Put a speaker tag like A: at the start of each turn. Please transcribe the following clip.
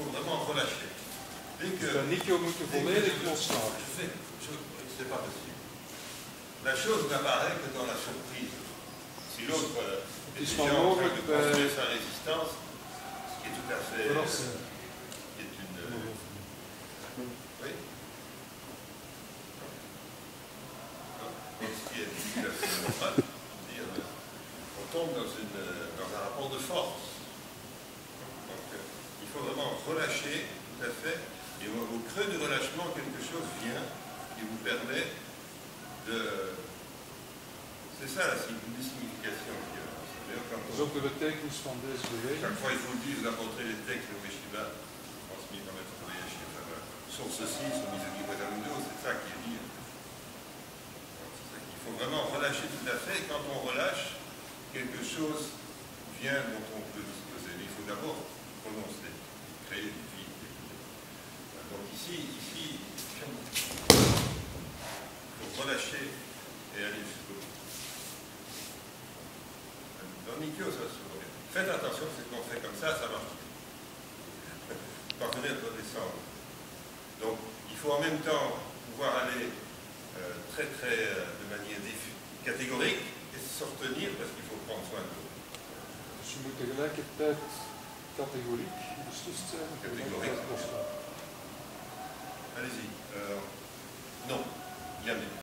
A: faut vraiment relâcher. Dès que, dès que je- je fais, je- c'est pas possible. La chose n'apparaît que dans la surprise. Si l'autre euh, est déjà en train de construire sa résistance, ce qui est tout à fait... Qui est une... euh, oui. Ce qui est tout à fait normal. On tombe dans, une, dans un rapport de force. Donc, il relâcher, tout à fait, et au, au creux du relâchement, quelque chose vient qui vous permet de... C'est ça la signification.
B: ook de betekenis van deze beweging.
A: chaque fois, il faut le dire, vous apporterez les textes de Meshiba, transmis par Maître voilà, sur ceci, sur Mizuki c'est ça qui est dit. Donc, qu'il faut vraiment relâcher tout à fait. Et quand on relâche, quelque chose vient dont on peut disposer. Mais il faut d'abord prononcer, créer du vide. Donc ici, ici, il faut relâcher et aller jusqu'au bout. Dans Nikyo, ça se bien. Faites attention, c'est qu'on fait comme ça, ça marche. Parvenez à redescendre. Donc, il faut en même temps pouvoir aller euh, très, très, euh, de manière catégorique et se retenir parce qu'il faut prendre soin de l'autre.
B: Je moet tegelijkertijd categoriek beslist zijn.
A: Categoriek. Allez-y. Euh, non, jamais.